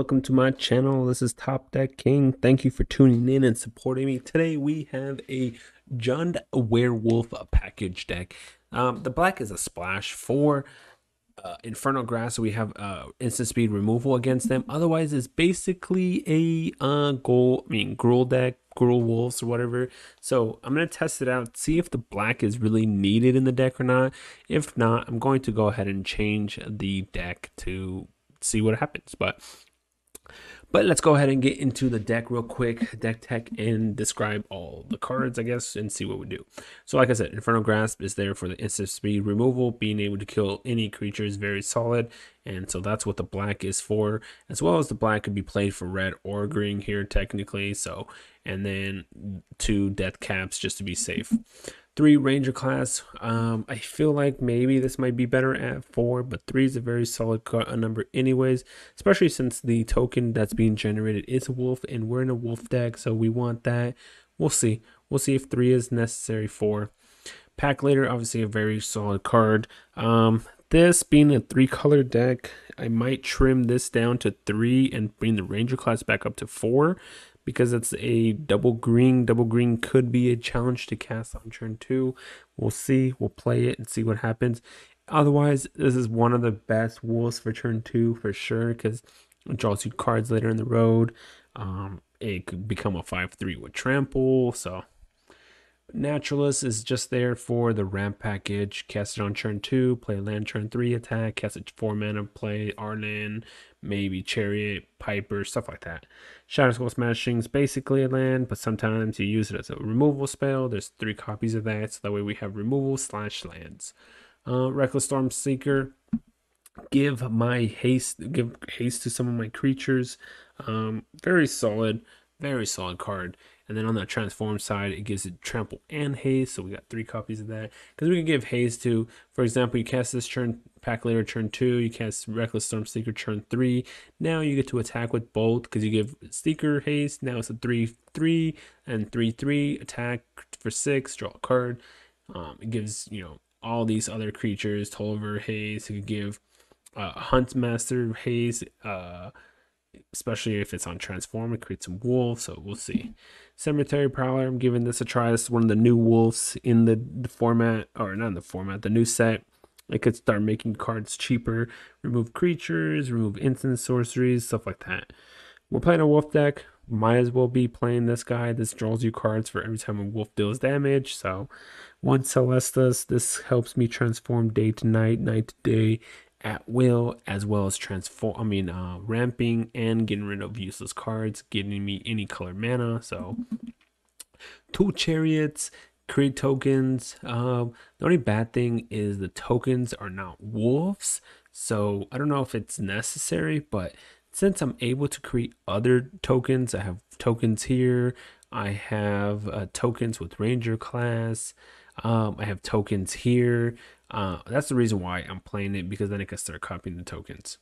Welcome to my channel. This is Top Deck King. Thank you for tuning in and supporting me. Today we have a Jund Werewolf package deck. Um, the black is a splash for uh, Infernal Grasp, So we have uh, instant speed removal against them. Otherwise, it's basically a uh, goal. I mean, Gruul deck, Gruul Wolves or whatever. So I'm gonna test it out, see if the black is really needed in the deck or not. If not, I'm going to go ahead and change the deck to see what happens. But but let's go ahead and get into the deck real quick, deck tech, and describe all the cards, I guess, and see what we do. So like I said, Infernal Grasp is there for the instant speed removal. Being able to kill any creature is very solid. And so that's what the black is for, as well as the black could be played for red or green here technically. So, and then two death caps just to be safe three ranger class. Um i feel like maybe this might be better at four but three is a very solid card number anyways especially since the token that's being generated is a wolf and we're in a wolf deck so we want that. We'll see. We'll see if three is necessary for pack leader. Obviously a very solid card. Um this being a three color deck i might trim this down to three and bring the ranger class back up to four because it's a double green. Double green could be a challenge to cast on turn two. We'll see. We'll play it and see what happens. Otherwise, this is one of the best wolves for turn two for sure because it draws you cards later in the road. Um, it could become a 5 3 with trample. So Naturalist is just there for the ramp package. Cast it on turn 2, play land turn 3 attack, cast it 4 mana, play Arlinn, maybe Chariot, Piper, stuff like that. Shatterskull Smashing is basically a land, but sometimes you use it as a removal spell. There's three copies of that, so that way we have removal slash lands. Uh, Reckless Storm Seeker, give my haste, give haste to some of my creatures. Um, very solid, very solid card. And then on the transform side, it gives it trample and haste. So we got three copies of that. Because we can give haste to, for example, you cast this turn pack leader turn two, you cast Reckless Storm Seeker turn three. Now you get to attack with both because you give Seeker haste. Now it's a three three and three three attack for six. Draw a card. Um, it gives you know all these other creatures Tovolar haste. It could give uh, Huntmaster haste. Uh, especially if it's on transform it creates some wolves so we'll see. Mm-hmm. Cemetery prowler i'm giving this a try. This is one of the new wolves in the, the format or not in the format the new set. It could start making cards cheaper remove creatures remove instant sorceries stuff like that. We're playing a wolf deck. Might as well be playing this guy. This draws you cards for every time a wolf deals damage so one celestus this helps me transform day to night night to day at will, as well as transform. I mean, uh, ramping and getting rid of useless cards, getting me any color mana. So, two chariots, create tokens. Um, the only bad thing is the tokens are not wolves. So I don't know if it's necessary, but since I'm able to create other tokens, I have tokens here. I have uh, tokens with Ranger class. Um, I have tokens here. Uh, that's the reason why I'm playing it because then I can start copying the tokens.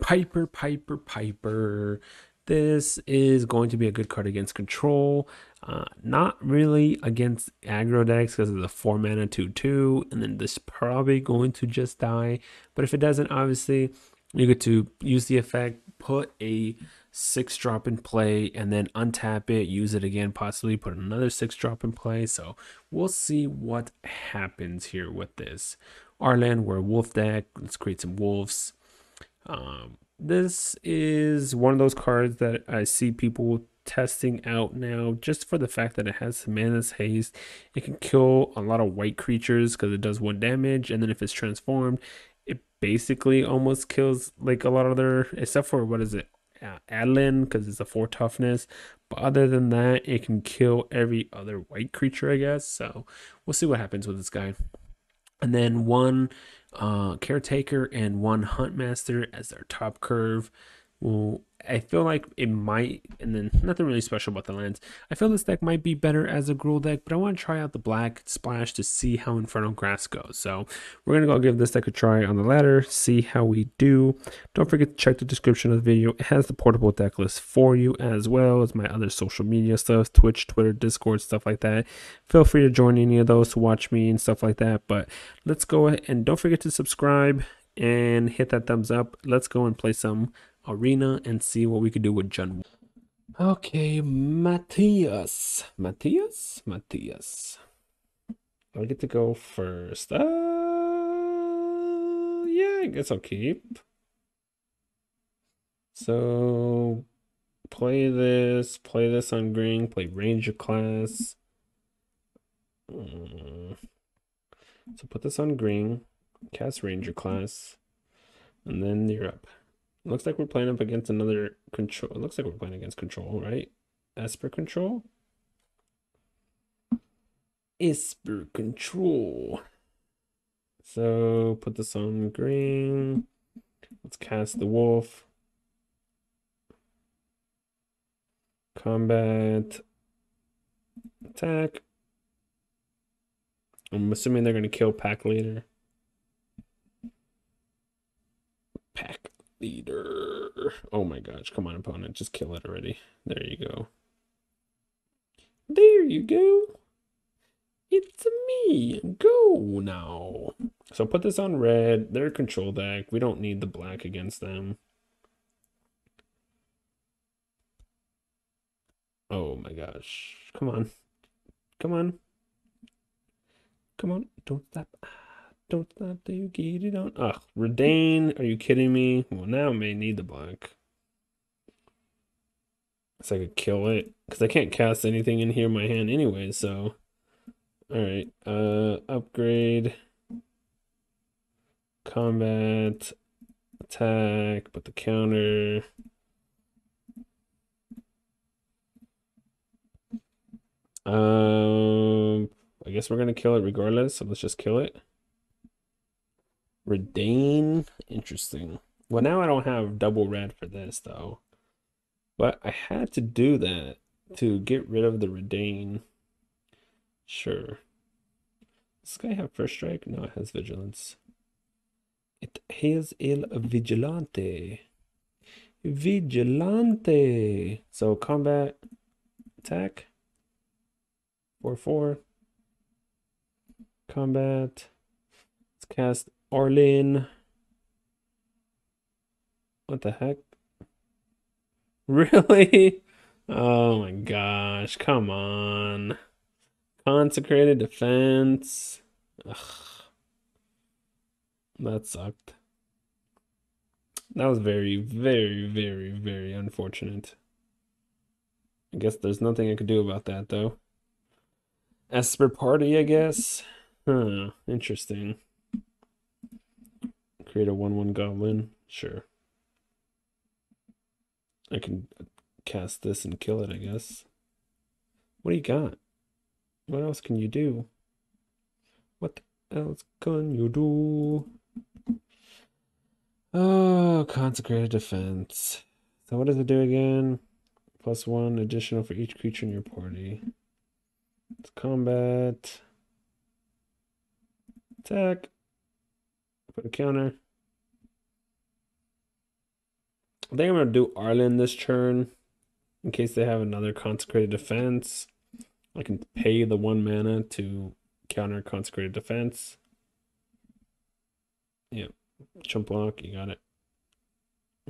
Piper, Piper, Piper. This is going to be a good card against control. Uh, not really against aggro decks because of the 4 mana 2 2. And then this probably going to just die. But if it doesn't, obviously, you get to use the effect, put a six drop in play and then untap it, use it again, possibly put another six drop in play. So we'll see what happens here with this. Arlinn, we're a wolf deck. Let's create some wolves. Um, this is one of those cards that I see people testing out now just for the fact that it has Mana's Haste. It can kill a lot of white creatures because it does one damage, and then if it's transformed, it basically almost kills like a lot of their except for what is it uh, Adeline because it's a four toughness. But other than that, it can kill every other white creature, I guess. So we'll see what happens with this guy. And then one uh, caretaker and one huntmaster as their top curve will I feel like it might, and then nothing really special about the lands. I feel this deck might be better as a Gruul deck, but I want to try out the black splash to see how Infernal Grasp goes. So we're going to go give this deck a try on the ladder, see how we do. Don't forget to check the description of the video. It has the portable deck list for you as well as my other social media stuff, Twitch, Twitter, Discord, stuff like that. Feel free to join any of those to watch me and stuff like that. But let's go ahead and don't forget to subscribe and hit that thumbs up. Let's go and play some arena and see what we could do with Jund. Okay, Matthias. Matthias? Matthias. I get to go first. Uh, yeah, I guess I'll keep. So, play this, play this on green, play Ranger class. Mm. So put this on green, cast Ranger class, and then you're up. Looks like we're playing up against another control. It looks like we're playing against control, right? Esper control? Esper control. So put this on green. Let's cast the wolf. Combat. Attack. I'm assuming they're going to kill pack leader. Pack leader. Oh my gosh. Come on, opponent. Just kill it already. There you go. There you go. It's me. Go now. So put this on red. They're control deck. We don't need the black against them. Oh my gosh. Come on. Come on. Come on. Don't stop. Don't stop till you get it on. Ugh. Reidane. Are you kidding me? Well, now I may need the black. So I could kill it. Because I can't cast anything in here in my hand anyway, so. Alright. Uh, upgrade. Combat. Attack. Put the counter. Um, I guess we're gonna kill it regardless, so let's just kill it. Reidane, interesting. Well, now I don't have double red for this though, but I had to do that to get rid of the Reidane. Sure. Does this guy have first strike? No, it has vigilance. It has el vigilante. Vigilante. So combat attack. 4 4. Combat. Let's cast Arlinn. What the heck? Really? Oh my gosh. Come on. Consecrated defense. Ugh. That sucked. That was very, very, very, very unfortunate. I guess there's nothing I could do about that, though. Esper Party, I guess. Huh, interesting. Create a 1 1 goblin. Sure. I can cast this and kill it, I guess. What do you got? What else can you do? What else can you do? Oh, consecrated defense. So what does it do again? Plus one additional for each creature in your party. It's combat. Attack. Counter. I think I'm going to do Arlinn this turn. In case they have another consecrated defense. I can pay the one mana to counter consecrated defense. Yeah, Chump block, you got it.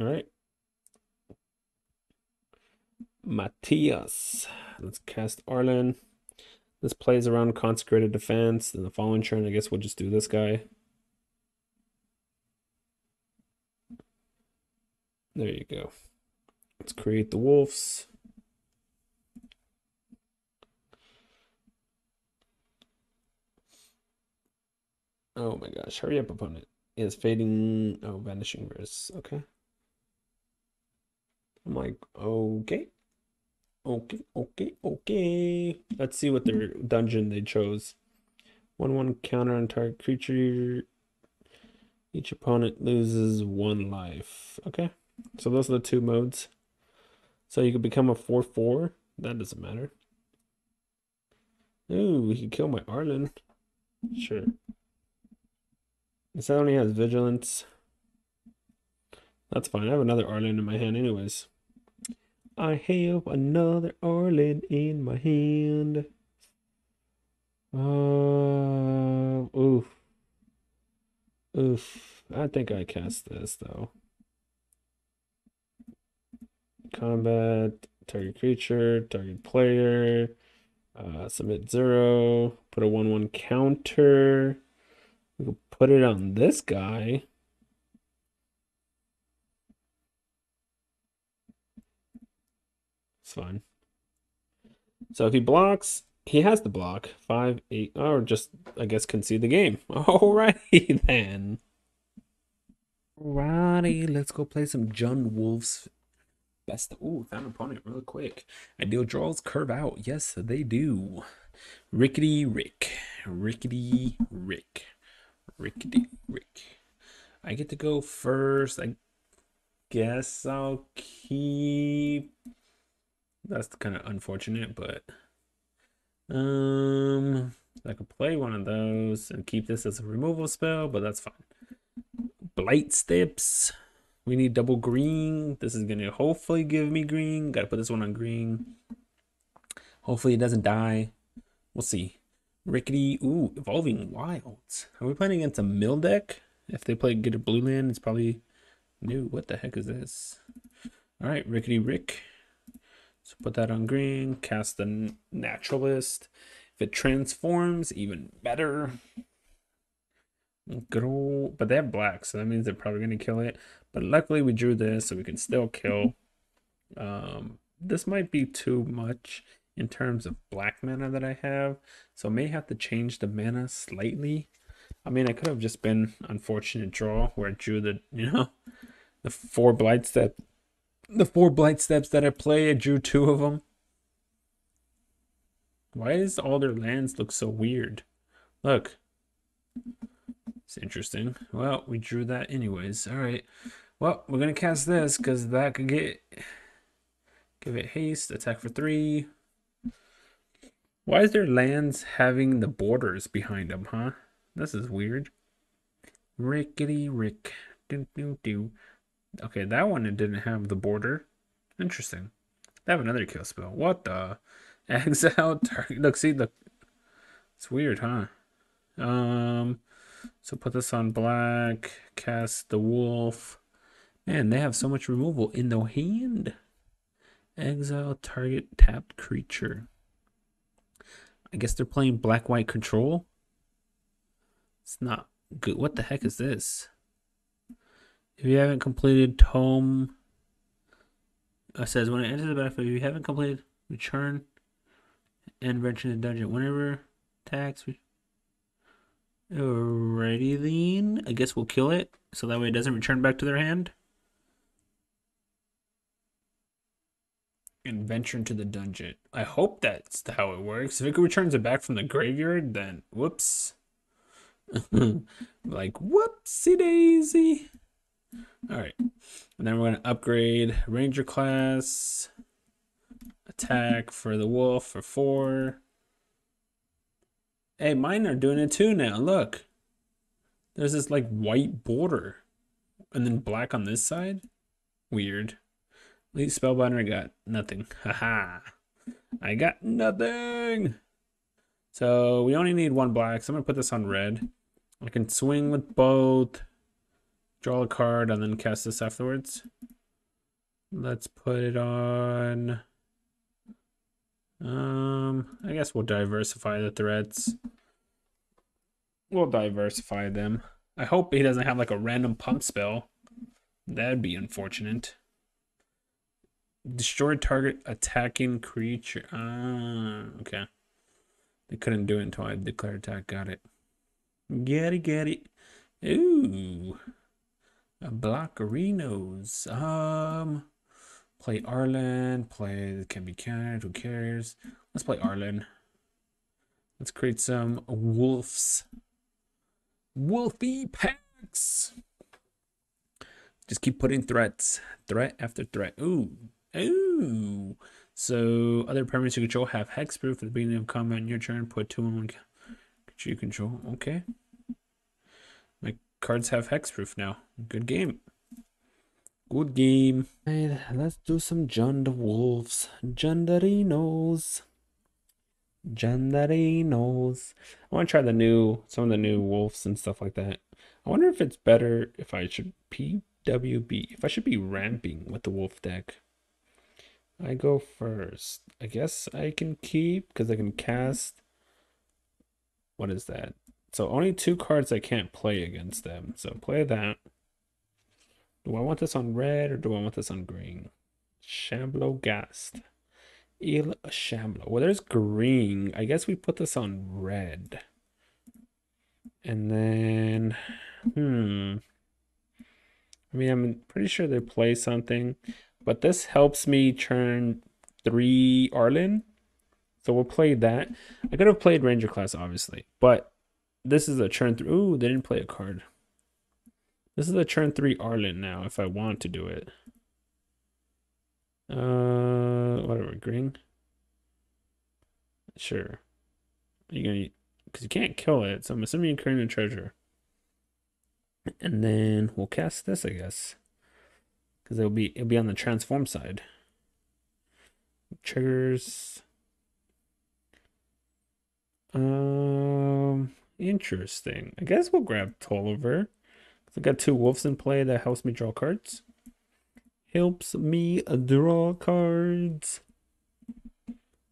Alright. Matthias. Let's cast Arlinn. This plays around Consecrated Defense. Then the following turn, I guess we'll just do this guy. There you go. Let's create the wolves. Oh my gosh, hurry up, opponent. Is fading. Oh, vanishing verse. Okay. I'm like, okay. Okay, okay, okay. Let's see what their dungeon they chose. 1 1 counter on target creature. Each opponent loses one life. Okay. So those are the two modes. So you could become a 4 4. That doesn't matter. Ooh, he could kill my Arlinn. Sure. This only has vigilance. That's fine. I have another Arlinn in my hand, anyways. I have another Arlinn in my hand. Uh, oof. Oof. I think I cast this, though. Combat, target creature, target player, uh, submit zero, put a 1 1 counter. We will put it on this guy. It's fine. So if he blocks, he has to block. Five, eight, or just, I guess, concede the game. Alrighty then. Alrighty, let's go play some Jund Wolf's best. Ooh, found opponent real quick. Ideal draws curve out. Yes, they do. Rickety Rick. Rickety Rick. Rickety Rick. I get to go first. I guess I'll keep. That's kind of unfortunate, but um, I could play one of those and keep this as a removal spell, but that's fine. Blight Steps. We need double green. This is going to hopefully give me green. Got to put this one on green. Hopefully it doesn't die. We'll see. Rickety. Ooh, Evolving Wilds. Are we playing against a mill deck? If they play get a blue land, it's probably new. What the heck is this? All right, Rickety Rick. So put that on green. Cast the Naturalist. If it transforms, even better. Good old, but they have black, so that means they're probably going to kill it. But luckily we drew this, so we can still kill. Um, this might be too much in terms of black mana that I have, so I may have to change the mana slightly. I mean, I could have just been unfortunate draw where I drew the, you know, the four blight step, the four blight steps that I play. I drew two of them. Why does all their lands look so weird? Look, it's interesting. Well, we drew that anyways. All right. Well, we're going to cast this because that could get... Give it haste, attack for three. Why is their lands having the borders behind them, huh? This is weird. Rickety Rick. Do, do, do. Okay, that one didn't have the border. Interesting. They have another kill spell. What the? Exile target. Look, see, look. It's weird, huh? Um, so put this on black, cast the wolf. Man, they have so much removal in the hand. Exile target tapped creature. I guess they're playing black white control. It's not good. What the heck is this? If you haven't completed tome, it says when it enters the battlefield, if you haven't completed, return and venture the dungeon. Whenever attacks, Alrighty then. I guess we'll kill it so that way it doesn't return back to their hand. And venture into the dungeon. I hope that's how it works. If it returns it back from the graveyard, then whoops. like whoopsie daisy. Alright. And then we're gonna upgrade Ranger class. Attack for the wolf for four. Hey, mine are doing it too now. Look. There's this like white border. And then black on this side. Weird. Elite Spellbinder, got nothing. Haha. I got nothing. So we only need one black. So I'm going to put this on red. I can swing with both. Draw a card and then cast this afterwards. Let's put it on... Um, I guess we'll diversify the threats. We'll diversify them. I hope he doesn't have like a random pump spell. That'd be unfortunate. Destroy target attacking creature. Ah, okay. They couldn't do it until I declared attack. Got it. Get it, get it. Ooh. A blockerinos. Um, Play Arlinn. Play can be countered. Who cares? Let's play Arlinn. Let's create some wolves. Wolfy packs. Just keep putting threats. Threat after threat. Ooh. Ooh. So other permanents you control have hexproof at the beginning of combat in your turn. Put two in one you control. Okay. My cards have hexproof now. Good game. Good game. Let's do some Jund Wolves. Jundarinos. Jundarinos. I want to try the new, some of the new wolves and stuff like that. I wonder if it's better if I should PWB, if I should be ramping with the wolf deck. I go first. I guess I can keep because I can cast. What is that? So only two cards I can't play against them. So play that. Do I want this on red or do I want this on green? Shamblo-Ghast. Il Shamblo. Well, there's green. I guess we put this on red. And then, hmm. I mean, I'm pretty sure they play something, but this helps me turn three Arlinn. So we'll play that. I could have played Ranger class, obviously, but this is a turn three. Ooh, they didn't play a card. This is a turn three Arlinn now, if I want to do it. Uh, whatever, green. Sure. You gonna, because you can't kill it, so I'm assuming you're carrying a treasure. And then we'll cast this, I guess. Because it'll be it'll be on the transform side. Triggers. Um interesting. I guess we'll grab Tovolar. I got two wolves in play that helps me draw cards. Helps me draw cards.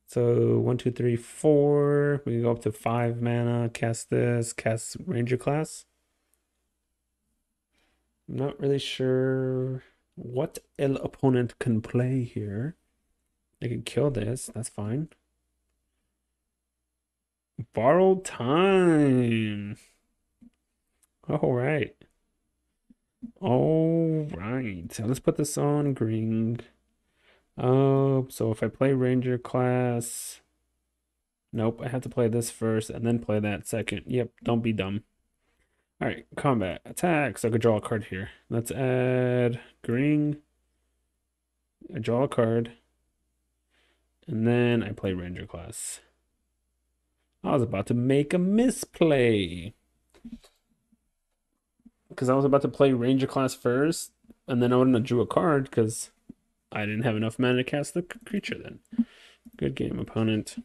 So one, two, three, four. We can go up to five mana. Cast this. Cast Ranger class. I'm not really sure what ill opponent can play here. They can kill this. That's fine. Borrowed time. All right. All right. So let's put this on green. Oh, so if I play Ranger class. Nope, I have to play this first and then play that second. Yep, don't be dumb. All right, combat attacks. I could draw a card here. Let's add green. I draw a card. And then I play Ranger class. I was about to make a misplay. Because I was about to play Ranger class first. And then I wouldn't have drew a card because I didn't have enough mana to cast the creature then. Good game, opponent.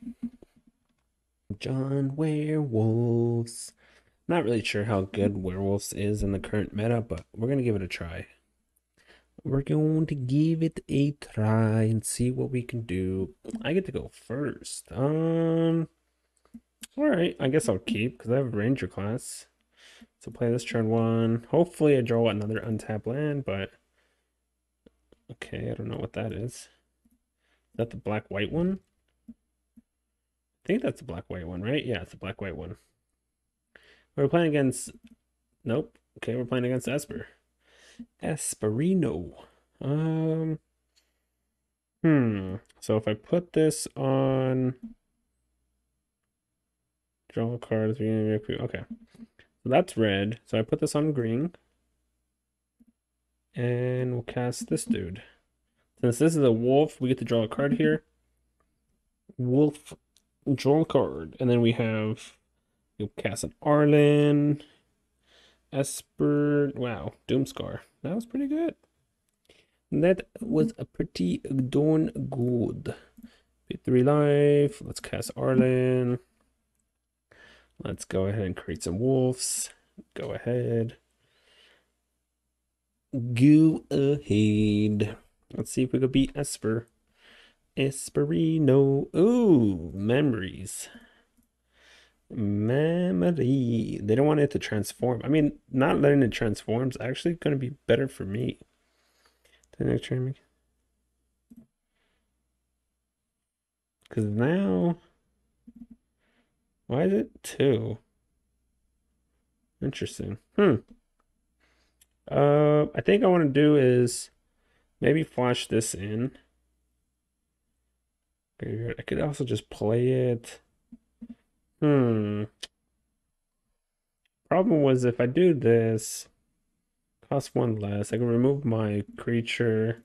Jund Werewolves. Not really sure how good Werewolves is in the current meta, but we're to give it a try. We're going to give it a try and see what we can do. I get to go first. Um, all right, I guess I'll keep because I have Ranger class. So play this turn one. Hopefully I draw another untapped land, but okay, I don't know what that is. Is that the black-white one? I think that's the black-white one, right? Yeah, it's the black-white one. We're playing against. Nope. Okay, we're playing against Esper. Esperino. Um. Hmm. So if I put this on. Draw a card. Okay. So that's red. So I put this on green. And we'll cast this dude. Since this is a wolf, we get to draw a card here. Wolf, draw a card. And then we have You'll cast an Arlinn. Esper. Wow. Doomskar. That was pretty good. That was a pretty darn good. Three life. Let's cast Arlinn. Let's go ahead and create some wolves. Go ahead. Go ahead. Let's see if we could beat Esper. Esperino. Ooh, memories. Memory. They don't want it to transform. I mean, not letting it transform is actually going to be better for me. The next turn. Because now. Why is it two? Interesting. Hmm. Uh, I think I want to do is maybe flash this in. I could also just play it. Hmm. Problem was if I do this, cost one less. I can remove my creature.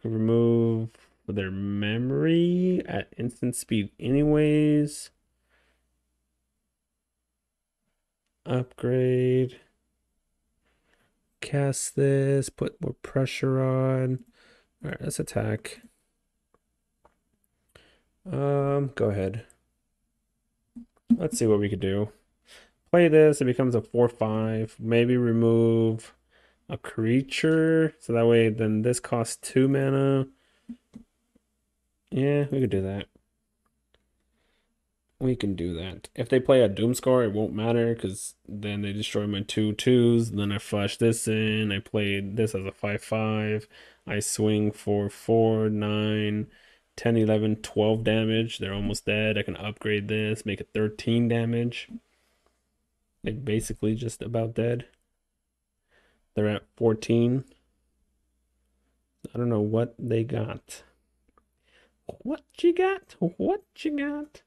Can remove their memory at instant speed anyways. Upgrade. Cast this, put more pressure on. Alright, let's attack. Um, go ahead. Let's see what we could do. Play this, it becomes a 4-5. Maybe remove a creature. So that way then this costs 2 mana. Yeah, we could do that. We can do that. If they play a Doomskar, it won't matter because then they destroy my two twos. Then I flash this in. I play this as a 5 5. I swing for 4, 9, 10, 11, 12 damage. They're almost dead. I can upgrade this, make it 13 damage. They're basically just about dead. They're at 14. I don't know what they got. What you got? What you got?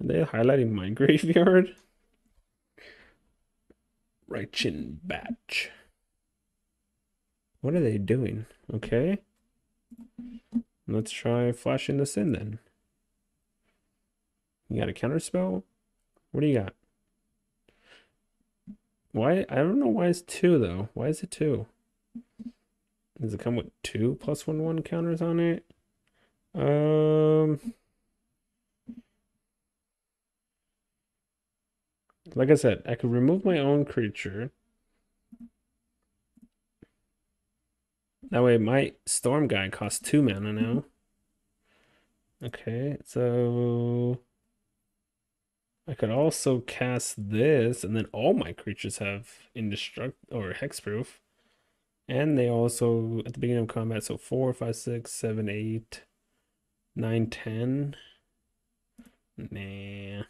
Are they highlighting my graveyard? Right chin batch. What are they doing? Okay. Let's try flashing this in then. You got a counter spell? What do you got? Why? I don't know why it's two though. Why is it two? Does it come with two plus one one counters on it? Um. Like I said, I could remove my own creature. That way my storm guy costs two mana now. Okay, so I could also cast this, and then all my creatures have indestruct or hexproof. And they also at the beginning of combat, so four, five, six, seven, eight, nine, ten. Nah.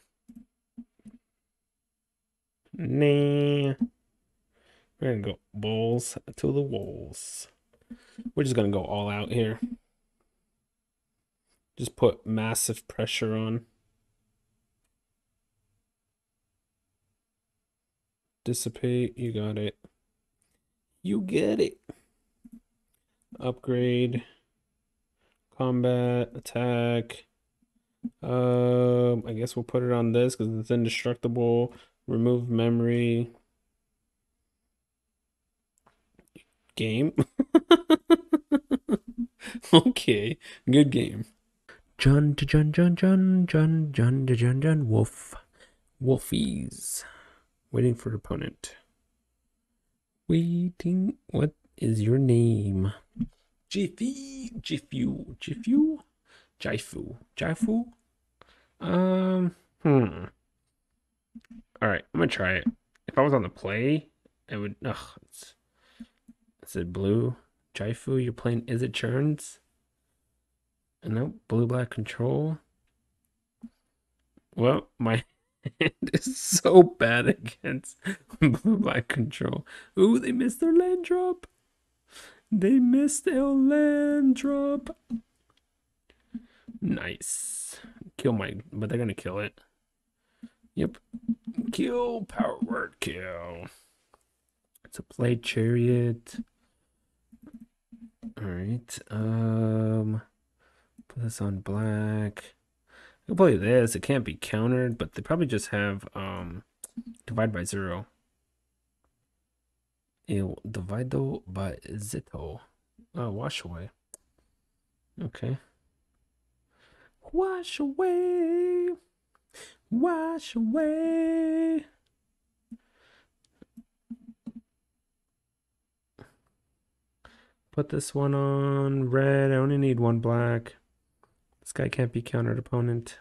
Nah. We're gonna go balls to the walls. We're just gonna go all out here. Just put massive pressure on. Dissipate, you got it. You get it. Upgrade. Combat, attack. Um, I guess we'll put it on this because it's indestructible. Remove memory. Game. okay, good game. John to John John John John John to John John Wolf. Wolfies. Waiting for opponent. Waiting. What is your name? Jiffy. Jiffu. Jiffu. Jifu. Jifu. Um. Hmm. All right, I'm gonna try it. If I was on the play, I would. Ugh, it's. Is it blue? Jaifu, you're playing. Is it churns? Uh, and no, blue black control. Well, my hand is so bad against blue black control. Ooh, they missed their land drop. They missed their land drop. Nice. Kill my, but they're gonna kill it. Yep. Kill, power word, kill. It's a play chariot. Alright. Um put this on black. I can play this. It can't be countered, but they probably just have um divide by zero. Il divido by zero. Oh, wash away. Okay. Wash away. Wash away. Put this one on red. I only need one black. This guy can't be countered opponent.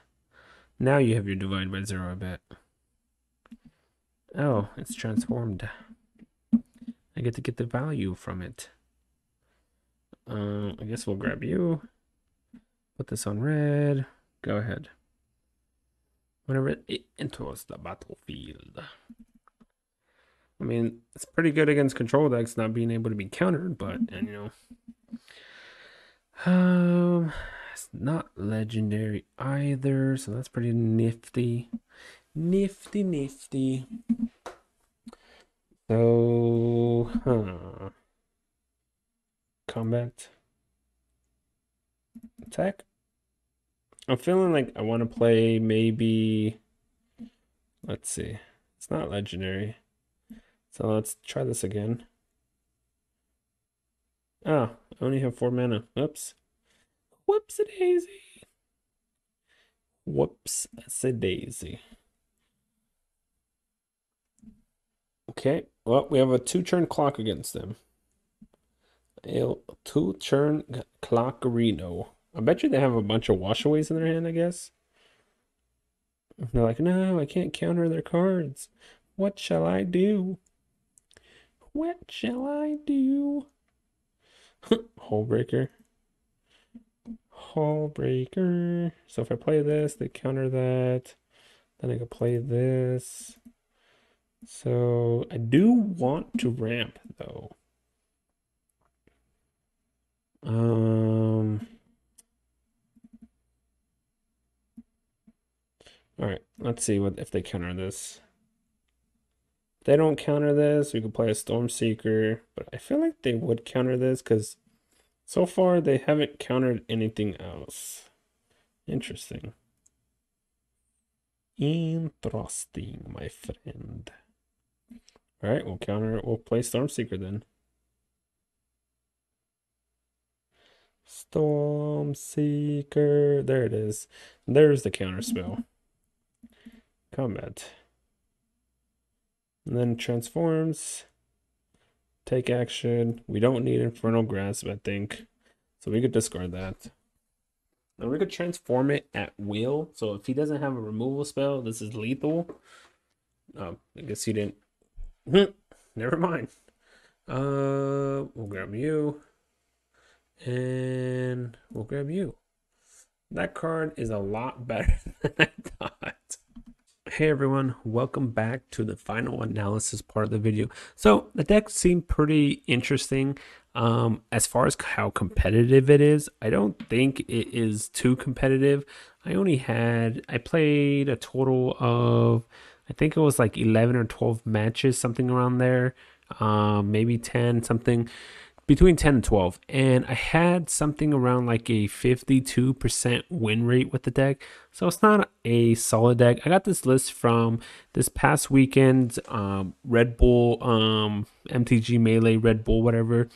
Now you have your divide by zero, I bet. Oh, it's transformed. I get to get the value from it. Uh, I guess we'll grab you. Put this on red. Go ahead whenever it enters the battlefield. I mean, it's pretty good against control decks not being able to be countered, but and you know, um, it's not legendary either, so that's pretty nifty, nifty, nifty. So, huh? Combat, attack. I'm feeling like I want to play maybe. Let's see. It's not legendary. So let's try this again. Oh, I only have four mana. Oops. Whoops a daisy. Whoops a daisy. Okay, well, we have a two turn clock against them. A two turn clockerino. I bet you they have a bunch of washaways in their hand, I guess. They're like, no, I can't counter their cards. What shall I do? What shall I do? Hull breaker. Hull breaker. So if I play this, they counter that. Then I can play this. So I do want to ramp though. Um. All right, let's see what if they counter this. If they don't counter this, we could play a Storm Seeker, but I feel like they would counter this because so far they haven't countered anything else. Interesting. Interesting, my friend. All right, we'll counter. We'll play Storm Seeker then. Storm Seeker. There it is. There's the counter spell. Combat. And then transforms. Take action. We don't need Infernal Grasp, I think. So we could discard that. And we could transform it at will. So if he doesn't have a removal spell, this is lethal. Oh, I guess he didn't. Never mind. Uh, we'll grab you. And we'll grab you. That card is a lot better than I thought. Hey everyone, welcome back to the final analysis part of the video. So the deck seemed pretty interesting. Um, as far as how competitive it is, I don't think it is too competitive. I only had, I played a total of, I think it was like 11 or 12 matches, something around there. Um, maybe 10, something between 10 and 12 and i had something around like a 52% win rate with the deck. So it's not a solid deck. I got this list from this past weekend um, red bull um, mtg melee red bull whatever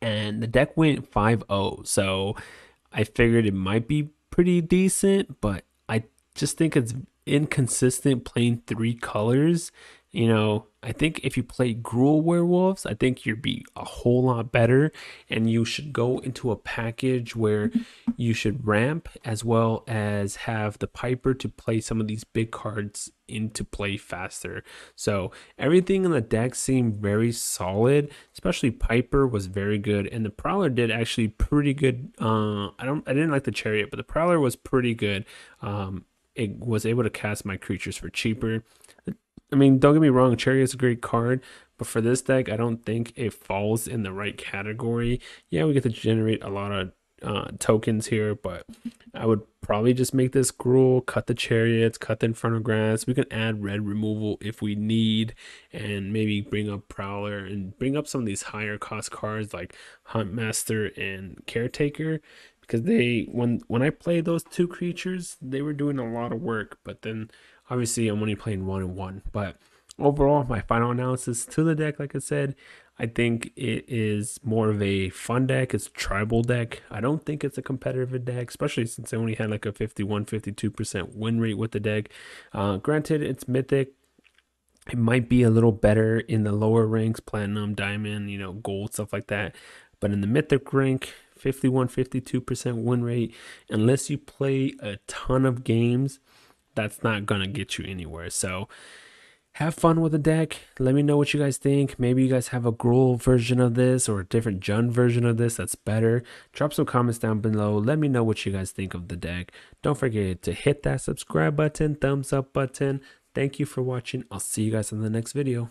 and the deck went 5-0 so i figured it might be pretty decent but i just think it's inconsistent playing three colors you know, I think if you play Gruul Werewolves, I think you'd be a whole lot better. And you should go into a package where you should ramp as well as have the Piper to play some of these big cards into play faster. So everything in the deck seemed very solid, especially Piper was very good. And the Prowler did actually pretty good. Uh, I don't I didn't like the Chariot, but the Prowler was pretty good. Um, it was able to cast my creatures for cheaper. I mean, don't get me wrong, Cherry is a great card, but for this deck, I don't think it falls in the right category. Yeah, we get to generate a lot of uh, tokens here, but I would probably just make this Gruul, cut the chariots, cut the infernal grasp. We can add red removal if we need, and maybe bring up Prowler and bring up some of these higher cost cards like Huntmaster and Caretaker because they when when I played those two creatures, they were doing a lot of work, but then Obviously, I'm only playing one and one, but overall, my final analysis to the deck, like I said, I think it is more of a fun deck. It's a tribal deck. I don't think it's a competitive deck, especially since I only had like a 51, 52% win rate with the deck. Uh, granted, it's mythic. It might be a little better in the lower ranks, platinum, diamond, you know, gold, stuff like that. But in the mythic rank, 51, 52% win rate, unless you play a ton of games, that's not gonna get you anywhere. So have fun with the deck. Let me know what you guys think. Maybe you guys have a Gruul version of this or a different Jund version of this that's better. Drop some comments down below. Let me know what you guys think of the deck. Don't forget to hit that subscribe button, thumbs up button. Thank you for watching. I'll see you guys in the next video.